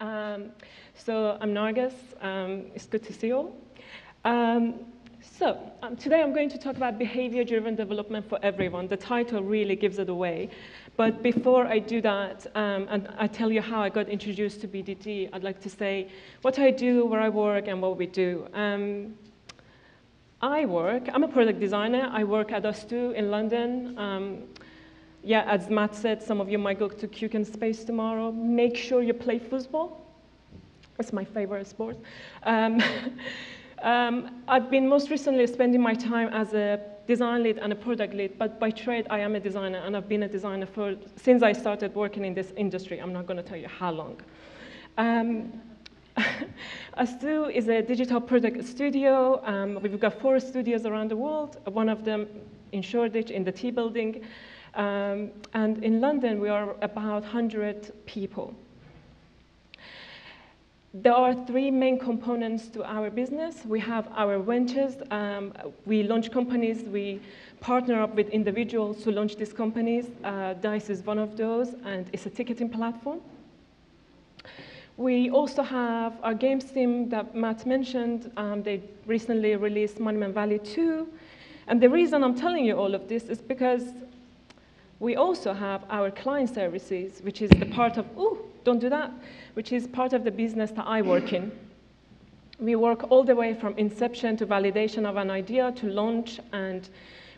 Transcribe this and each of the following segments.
Um, so I'm Narges. Um, it's good to see you all. Um, so um, today I'm going to talk about behavior-driven development for everyone. The title really gives it away. But before I do that, um, and I tell you how I got introduced to BDD, I'd like to say what I do, where I work, and what we do. Um, I work, I'm a product designer. I work at ustwo in London. Yeah, as Matt said, some of you might go to Q Space tomorrow. Make sure you play football. It's my favorite sport. Um, um, I've been most recently spending my time as a design lead and a product lead, but by trade, I am a designer, and I've been a designer for, since I started working in this industry. I'm not going to tell you how long. Um, ustwo is a digital product studio. Um, we've got four studios around the world, one of them in Shoreditch in the Tea building. Um, and in London, we are about 100 people. There are three main components to our business. We have our ventures. Um, we launch companies. We partner up with individuals to launch these companies. Uh, DICE is one of those, and it's a ticketing platform. We also have our games team that Matt mentioned. Um, they recently released Monument Valley 2. And the reason I'm telling you all of this is because we also have our client services, which is the part of, oh, don't do that, which is part of the business that I work in. We work all the way from inception to validation of an idea to launch, and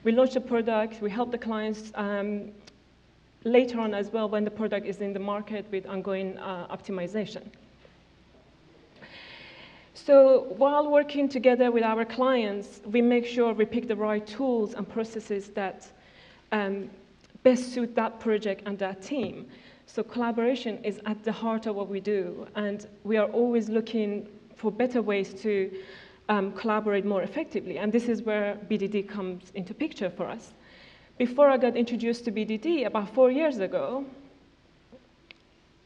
we launch the product, we help the clients um, later on as well when the product is in the market with ongoing uh, optimization. So while working together with our clients, we make sure we pick the right tools and processes that um, best suit that project and that team. So collaboration is at the heart of what we do, and we are always looking for better ways to um, collaborate more effectively, and this is where BDD comes into picture for us. Before I got introduced to BDD, about four years ago,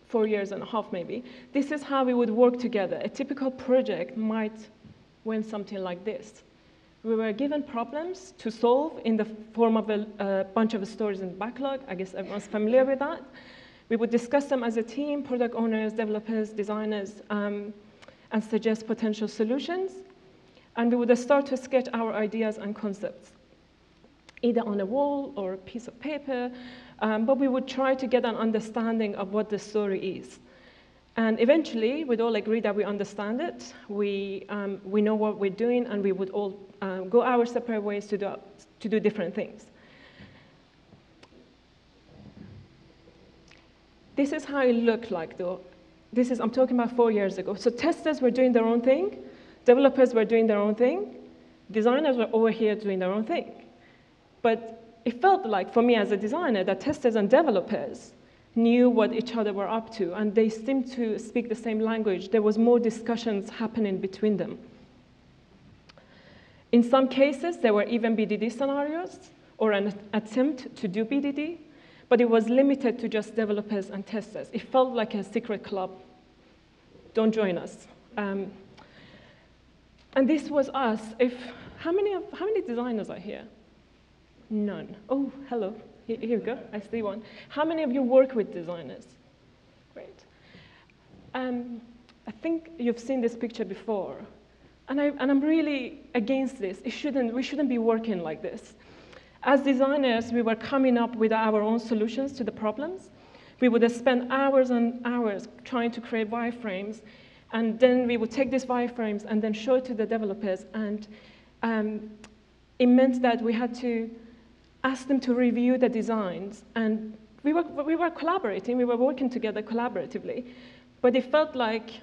four years and a half maybe, this is how we would work together. A typical project might win something like this. We were given problems to solve in the form of a, a bunch of stories in the backlog. I guess everyone's familiar with that. We would discuss them as a team, product owners, developers, designers, um, and suggest potential solutions. And we would start to sketch our ideas and concepts either on a wall or a piece of paper, um, but we would try to get an understanding of what the story is. And eventually, we'd all agree that we understand it, we, um, we know what we're doing, and we would all um, go our separate ways to do, to do different things. This is how it looked like, though. This is, I'm talking about four years ago. So testers were doing their own thing, developers were doing their own thing, designers were over here doing their own thing. But it felt like, for me as a designer, that testers and developers knew what each other were up to, and they seemed to speak the same language. There was more discussions happening between them. In some cases, there were even BDD scenarios or an attempt to do BDD, but it was limited to just developers and testers. It felt like a secret club. Don't join us. Um, and this was us. If, how, many of, how many designers are here? None. Oh, hello. Here, here we go. I see one. How many of you work with designers? Great. Um, I think you've seen this picture before. And, I, and I'm really against this. It shouldn't, we shouldn't be working like this. As designers, we were coming up with our own solutions to the problems. We would spend hours and hours trying to create wireframes, and then we would take these wireframes and then show it to the developers. And um, it meant that we had to asked them to review the designs, and we were, we were collaborating, we were working together collaboratively, but it felt like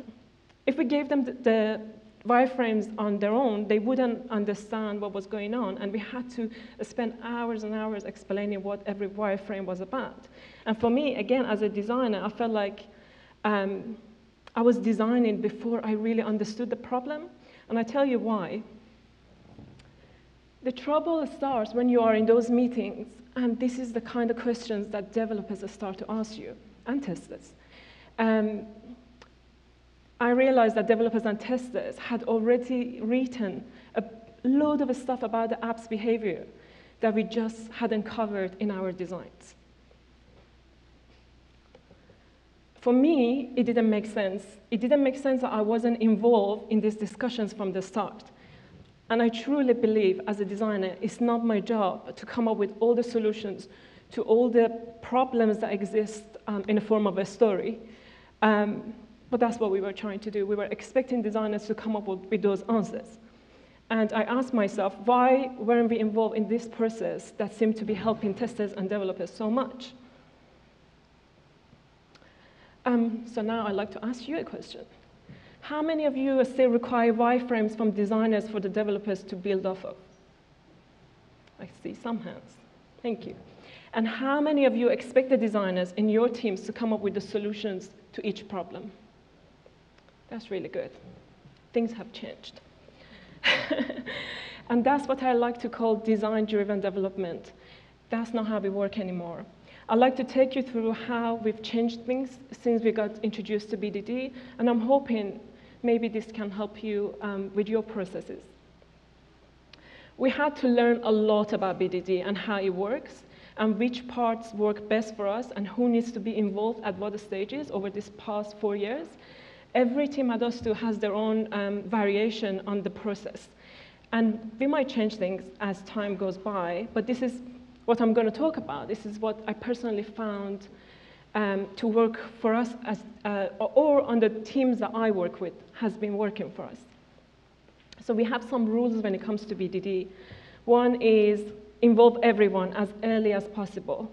if we gave them the, the wireframes on their own, they wouldn't understand what was going on, and we had to spend hours and hours explaining what every wireframe was about. And for me, again, as a designer, I felt like um, I was designing before I really understood the problem, and I tell you why. The trouble starts when you are in those meetings, and this is the kind of questions that developers start to ask you and testers. Um, I realized that developers and testers had already written a load of stuff about the app's behavior that we just hadn't covered in our designs. for me, it didn't make sense. It didn't make sense that I wasn't involved in these discussions from the start. And I truly believe, as a designer, it's not my job to come up with all the solutions to all the problems that exist um, in the form of a story. Um, but that's what we were trying to do. We were expecting designers to come up with, with those answers. And I asked myself, why weren't we involved in this process that seemed to be helping testers and developers so much? Um, so now I'd like to ask you a question. How many of you still require wireframes from designers for the developers to build off of? I see some hands. Thank you. And how many of you expect the designers in your teams to come up with the solutions to each problem? That's really good. Things have changed. and that's what I like to call design-driven development. That's not how we work anymore. I'd like to take you through how we've changed things since we got introduced to BDD, and I'm hoping maybe this can help you um, with your processes. We had to learn a lot about BDD and how it works, and which parts work best for us, and who needs to be involved at what stages over this past four years. Every team at ustwo has their own um, variation on the process. And we might change things as time goes by, but this is what I'm going to talk about. This is what I personally found um, to work for us as, uh, or on the teams that I work with has been working for us. So we have some rules when it comes to BDD. One is involve everyone as early as possible.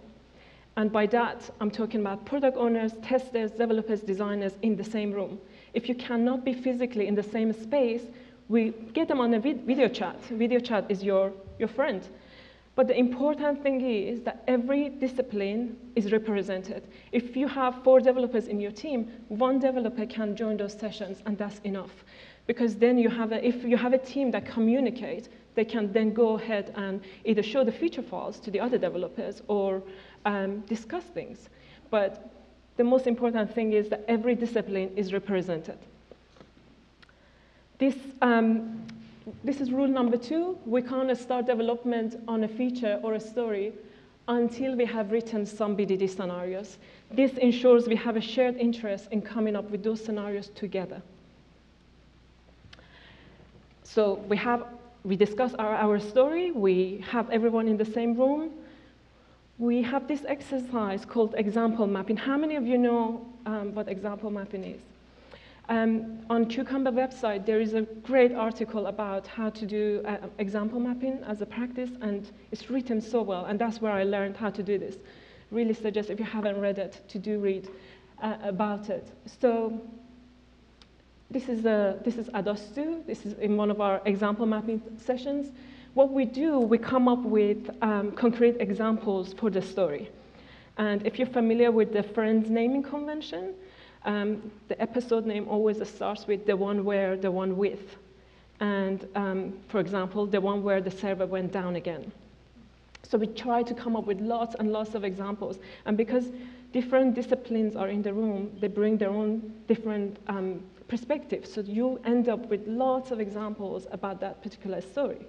And by that, I'm talking about product owners, testers, developers, designers in the same room. If you cannot be physically in the same space, we get them on a video chat. Video chat is your, your friend. But the important thing is that every discipline is represented. If you have four developers in your team, one developer can join those sessions, and that's enough. Because then you have a, if you have a team that communicate, they can then go ahead and either show the feature files to the other developers or um, discuss things. But the most important thing is that every discipline is represented. This, um, this is rule number two. We can't start development on a feature or a story until we have written some BDD scenarios. This ensures we have a shared interest in coming up with those scenarios together. So we have, we discuss our, our story, we have everyone in the same room, we have this exercise called example mapping. How many of you know um, what example mapping is? Um, on Cucumber website, there is a great article about how to do uh, example mapping as a practice, and it's written so well, and that's where I learned how to do this. Really suggest, if you haven't read it, to do read uh, about it. So this is, a, this is at ustwo. This is in one of our example mapping sessions. What we do, we come up with um, concrete examples for the story. And if you're familiar with the Friends naming convention, um, the episode name always starts with the one where, the one with. And um, for example, the one where the server went down again. So we try to come up with lots and lots of examples. And because different disciplines are in the room, they bring their own different um, perspectives. So you end up with lots of examples about that particular story.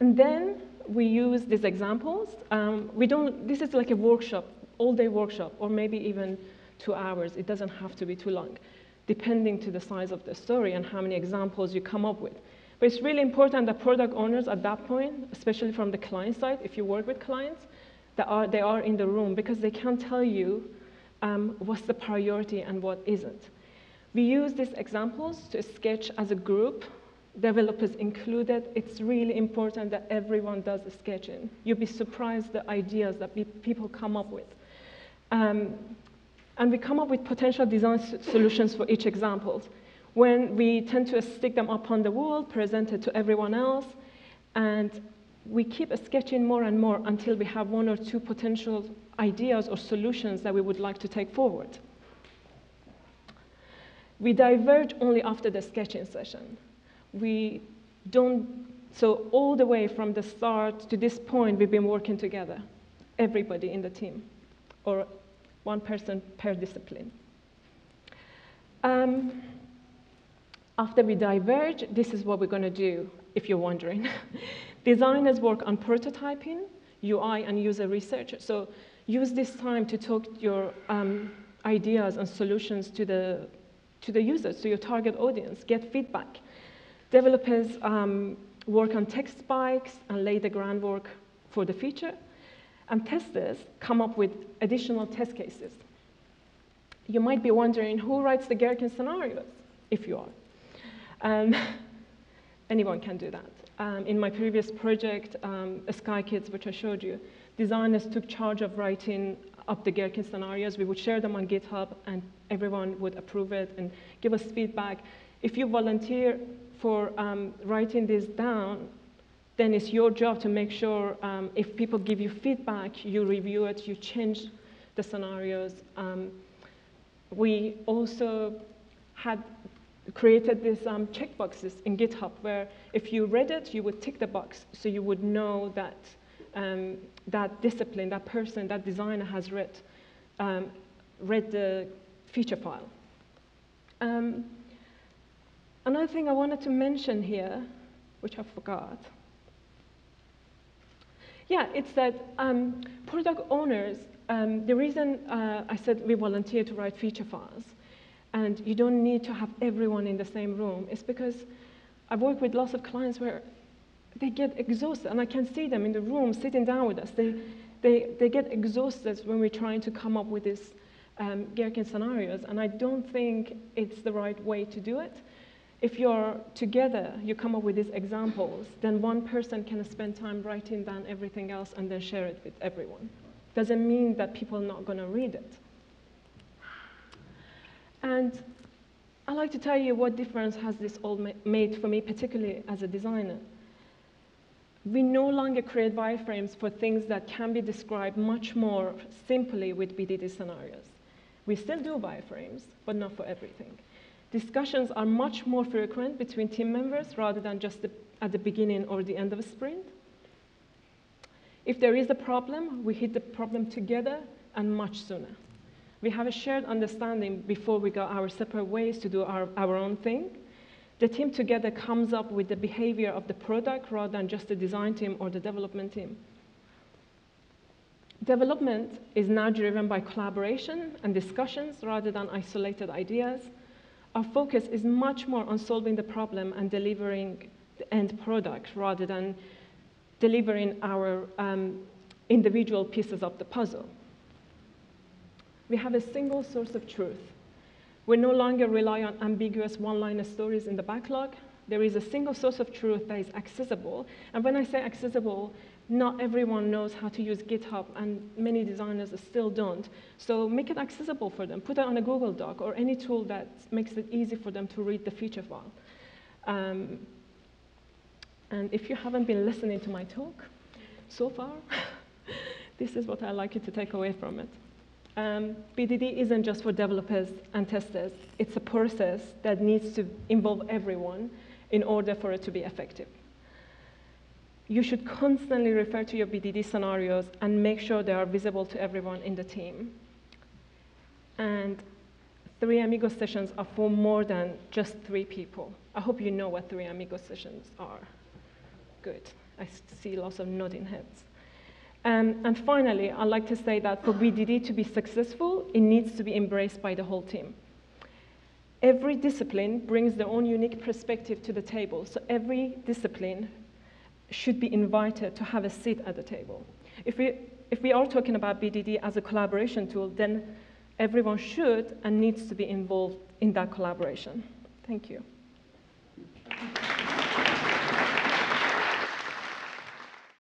And then we use these examples. Um, we don't, this is like a workshop, all-day workshop, or maybe even two hours. It doesn't have to be too long, depending to the size of the story and how many examples you come up with. But it's really important that product owners at that point, especially from the client side, if you work with clients, that are, they are in the room because they can tell you um, what's the priority and what isn't. We use these examples to sketch as a group developers included, it's really important that everyone does sketching. You'll be surprised the ideas that people come up with. Um, and we come up with potential design solutions for each example. When we tend to stick them up on the wall, present it to everyone else, and we keep sketching more and more until we have one or two potential ideas or solutions that we would like to take forward. We diverge only after the sketching session we don't, so all the way from the start to this point, we've been working together, everybody in the team, or one person per discipline. Um, after we diverge, this is what we're going to do, if you're wondering. Designers work on prototyping, UI, and user research. So Use this time to talk your um, ideas and solutions to the, to the users, to your target audience. Get feedback. Developers um, work on tech spikes and lay the groundwork for the feature. And testers come up with additional test cases. You might be wondering who writes the Gherkin scenarios, if you are. Um, anyone can do that. Um, in my previous project, um, Sky Kids, which I showed you, designers took charge of writing up the Gherkin scenarios. We would share them on GitHub, and everyone would approve it and give us feedback. If you volunteer for um, writing this down, then it's your job to make sure um, if people give you feedback, you review it, you change the scenarios. Um, we also had created these um, checkboxes in GitHub where if you read it, you would tick the box so you would know that um, that discipline, that person, that designer has read, um, read the feature file. Um, another thing I wanted to mention here, which I forgot, yeah, it's that um, product owners, um, the reason uh, I said we volunteer to write feature files, and you don't need to have everyone in the same room, is because I've worked with lots of clients where they get exhausted, and I can see them in the room sitting down with us. They, they, they get exhausted when we're trying to come up with these um, Gherkin scenarios, and I don't think it's the right way to do it if you're together, you come up with these examples, then one person can spend time writing down everything else and then share it with everyone. Doesn't mean that people are not going to read it. And I'd like to tell you what difference has this all made for me, particularly as a designer. We no longer create wireframes for things that can be described much more simply with BDD scenarios. We still do wireframes, but not for everything. Discussions are much more frequent between team members rather than just the, at the beginning or the end of a sprint. If there is a problem, we hit the problem together and much sooner. We have a shared understanding before we go our separate ways to do our, our own thing. The team together comes up with the behavior of the product rather than just the design team or the development team. Development is now driven by collaboration and discussions rather than isolated ideas our focus is much more on solving the problem and delivering the end product rather than delivering our um, individual pieces of the puzzle. We have a single source of truth. We no longer rely on ambiguous one-liner stories in the backlog. There is a single source of truth that is accessible. And when I say accessible, not everyone knows how to use GitHub, and many designers still don't. So make it accessible for them. Put it on a Google Doc or any tool that makes it easy for them to read the feature file. Um, and if you haven't been listening to my talk so far, this is what I'd like you to take away from it. Um, BDD isn't just for developers and testers. It's a process that needs to involve everyone in order for it to be effective you should constantly refer to your BDD scenarios and make sure they are visible to everyone in the team. And Three Amigos sessions are for more than just three people. I hope you know what Three Amigos sessions are. Good. I see lots of nodding heads. Um, and finally, I'd like to say that for BDD to be successful, it needs to be embraced by the whole team. Every discipline brings their own unique perspective to the table. So every discipline should be invited to have a seat at the table. If we, if we are talking about BDD as a collaboration tool, then everyone should and needs to be involved in that collaboration. Thank you.